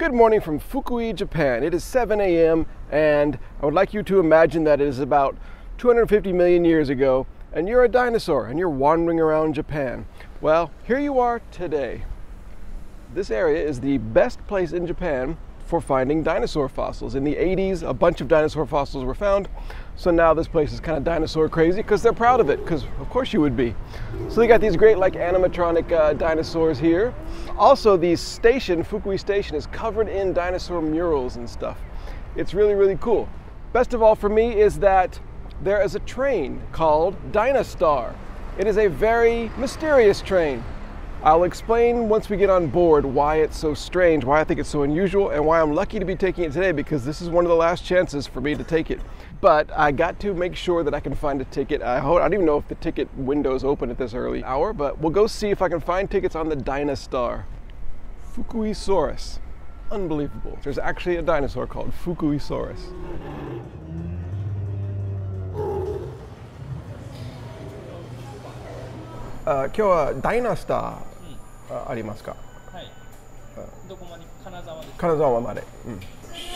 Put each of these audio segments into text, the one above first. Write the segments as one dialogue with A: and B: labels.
A: Good morning from Fukui, Japan. It is 7 a.m., and I would like you to imagine that it is about 250 million years ago, and you're a dinosaur and you're wandering around Japan. Well, here you are today. This area is the best place in Japan for finding dinosaur fossils. In the 80s, a bunch of dinosaur fossils were found. So now this place is kind of dinosaur crazy because they're proud of it, because of course you would be. So they got these great like animatronic uh, dinosaurs here. Also, the station, Fukui Station, is covered in dinosaur murals and stuff. It's really, really cool. Best of all for me is that there is a train called Dinostar. It is a very mysterious train. I'll explain once we get on board why it's so strange, why I think it's so unusual, and why I'm lucky to be taking it today because this is one of the last chances for me to take it. But I got to make sure that I can find a ticket. I, I don't even know if the ticket window is open at this early hour, but we'll go see if I can find tickets on the Dinostar. Fukuisaurus. Unbelievable. There's actually a dinosaur called Fukuisaurus. Uh, 今日はダイナスターあありますか？
B: はい。どこまで？金沢ですか？
A: 金沢まで、うん、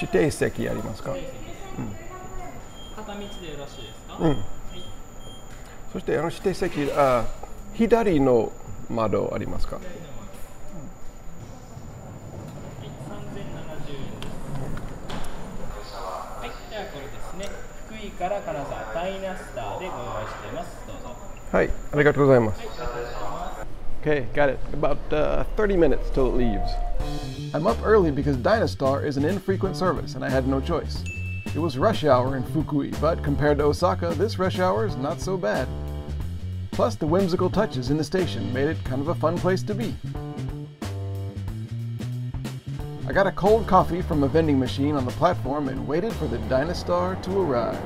A: 指定席ありますか、
B: 片道でよろしいですか？
A: うん。
B: はい。
A: そしてあの指定席あ左の窓ありますか？
B: から金沢ダイナスターでご用意しています。どうぞ。
A: はい。ありがとうございます。
B: はい、
A: Okay, got it. About uh, 30 minutes till it leaves. I'm up early because Dinostar is an infrequent service and I had no choice. It was rush hour in Fukui, but compared to Osaka, this rush hour is not so bad. Plus, the whimsical touches in the station made it kind of a fun place to be. I got a cold coffee from a vending machine on the platform and waited for the Dinostar to arrive.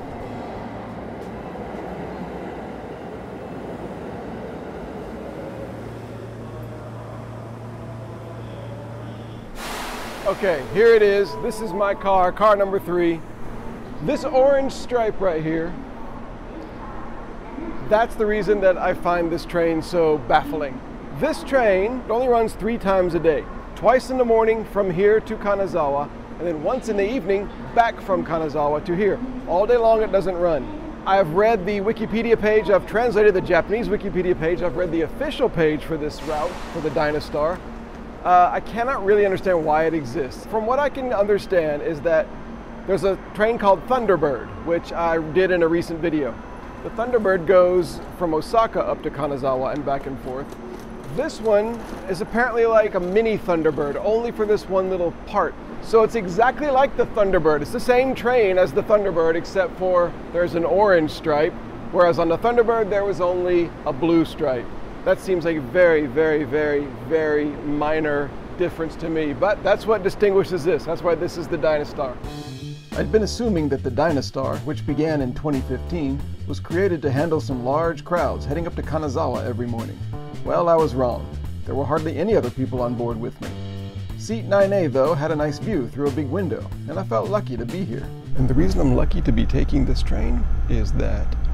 A: Okay, here it is. This is my car, car number three. This orange stripe right here, that's the reason that I find this train so baffling. This train only runs three times a day twice in the morning from here to Kanazawa, and then once in the evening back from Kanazawa to here. All day long it doesn't run. I've read the Wikipedia page, I've translated the Japanese Wikipedia page, I've read the official page for this route, for the Dinostar. Uh, I cannot really understand why it exists. From what I can understand is that there's a train called Thunderbird, which I did in a recent video. The Thunderbird goes from Osaka up to Kanazawa and back and forth. This one is apparently like a mini Thunderbird, only for this one little part. So it's exactly like the Thunderbird. It's the same train as the Thunderbird, except for there's an orange stripe, whereas on the Thunderbird there was only a blue stripe. That seems like a very, very, very, very minor difference to me, but that's what distinguishes this. That's why this is the Dinostar. I'd been assuming that the Dinostar, which began in 2015, was created to handle some large crowds heading up to Kanazawa every morning. Well, I was wrong. There were hardly any other people on board with me. Seat 9A, though, had a nice view through a big window, and I felt lucky to be here. And the reason I'm lucky to be taking this train is that i-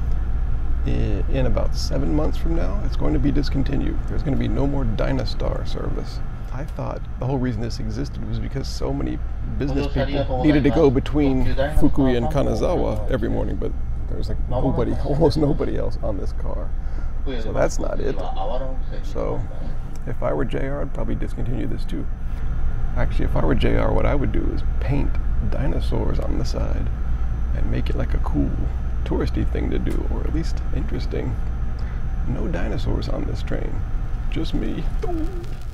A: in about seven months from now, it's going to be discontinued. There's going to be no more Dinostar service. I thought the whole reason this existed was because so many business people needed to go between Fukui and Kanazawa every morning, but there's like nobody, almost nobody else on this car. So that's not it. So if I were JR, I'd probably discontinue this too. Actually, if I were JR, what I would do is paint dinosaurs on the side and make it like a cool touristy thing to do, or at least interesting. No dinosaurs on this train, just me.「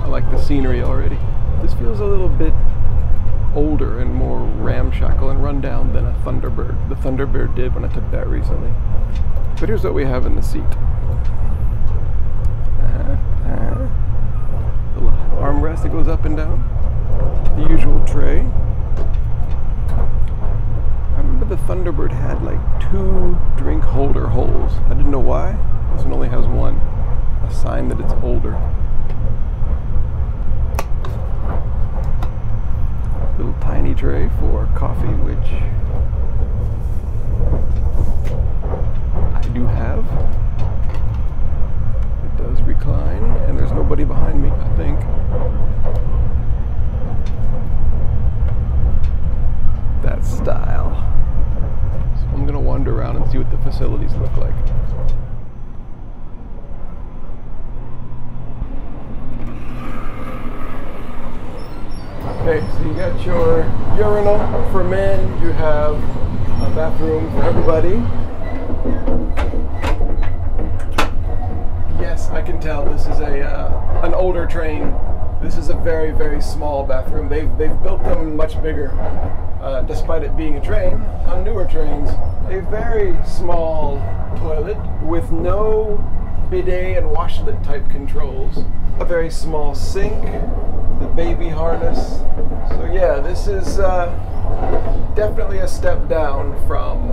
A: I like the scenery already. This feels a little bit older and more ramshackle and rundown than a Thunderbird. The Thunderbird did when I took that recently. But here's what we have in the seat. Uh-huh, uh-huh. The glass that goes up and down. The usual tray. I remember the Thunderbird had like two drink holder holes. I didn't know why. This one only has one. A sign that it's older. Little tiny tray for coffee, which I do have. It does recline, and there's nobody behind me, I think. That style. So I'm gonna wander around and see what the facilities look like. Okay, so you got your urinal for men, you have a bathroom for everybody. Yes, I can tell this is a uh, an older train. This is a very very small bathroom. They've they've built them much bigger, uh, despite it being a train. On newer trains, a very small toilet with no bidet and washlet type controls. A very small sink, the baby harness. So yeah, this is uh, definitely a step down from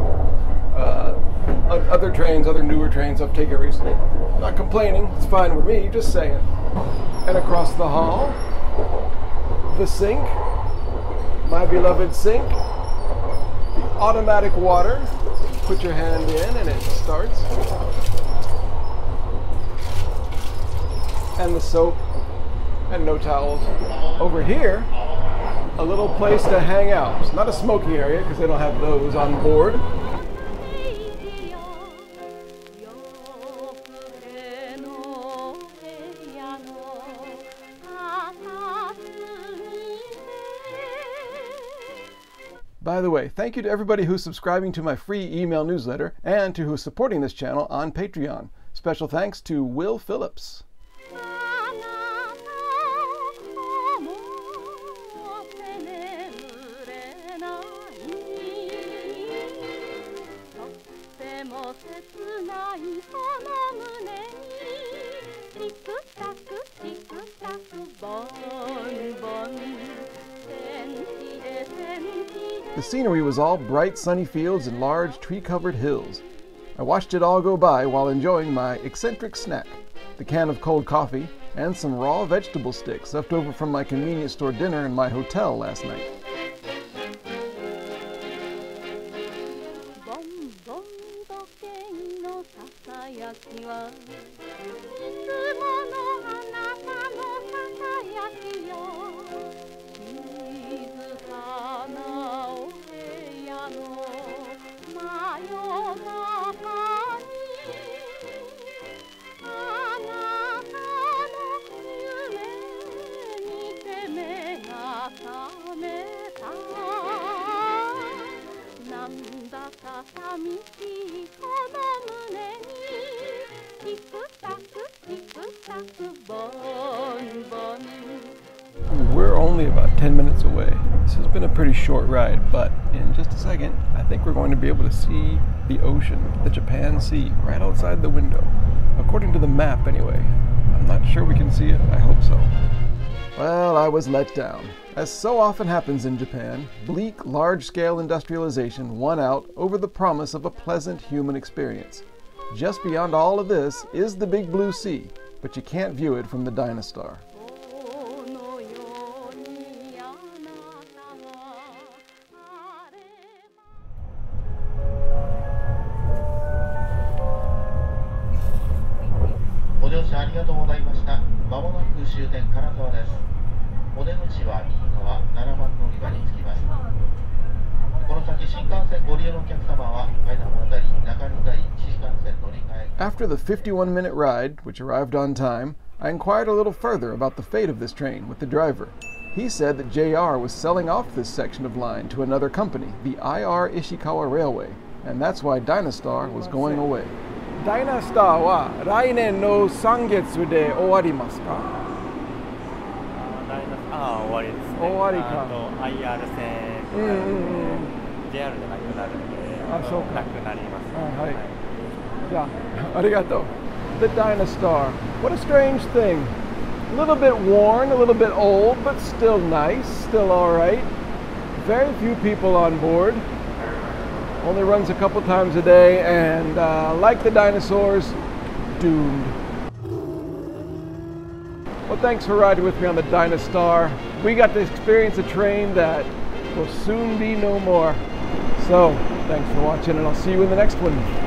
A: uh, other trains, other newer trains I've taken recently. Not complaining, it's fine with me, just saying. And across the hall, the sink, my beloved sink, the automatic water. Put your hand in and it starts. And the soap and no towels. Over here, a little place to hang out. It's not a smoking area because they don't have those on board. By the way, thank you to everybody who's subscribing to my free email newsletter and to who's supporting this channel on Patreon. Special thanks to Will Phillips. The scenery was all bright sunny fields and large tree covered hills. I watched it all go by while enjoying my eccentric snack the can of cold coffee and some raw vegetable sticks left over from my convenience store dinner in my hotel last night.
C: 寂しいこの胸にチクタクチクタクボンボン
A: We're only about 10 minutes away. This has been a pretty short ride, but in just a second, I think we're going to be able to see the ocean, the Japan Sea, right outside the window. According to the map, anyway. I'm not sure we can see it. I hope so. Well, I was let down. As so often happens in Japan, bleak, large scale industrialization won out over the promise of a pleasant human experience. Just beyond all of this is the Big Blue Sea, but you can't view it from the
D: Dinostar. 終点金沢ですお出口は右側7番乗り場に着きますこの先新幹線ご利用のお客様は階段渡り中2台新幹線乗り換え
A: After the 51 minute ride, which arrived on time, I inquired a little further about the fate of this train with the driver. He said that JR was selling off this section of line to another company, the IR Ishikawa Railway, and that's why Dinostar was going away. ダイナスターは来年の3月で終わりますか
E: ああ終わりですね
A: 終わりか
E: あと IR 線とか、
A: うんうんうん
E: JR でなくなるんで
A: あそうか
E: なくなります、
A: あはいじゃあ、ありがとう。The Dynastar. What a strange thing. A little bit worn, a little bit old, but still nice, still all right. Very few people on board. Only runs a couple times a day, and uh, like the dinosaurs, doomed. Well, thanks for riding with me on the Dinostar. We got to experience a train that will soon be no more. So, thanks for watching, and I'll see you in the next one.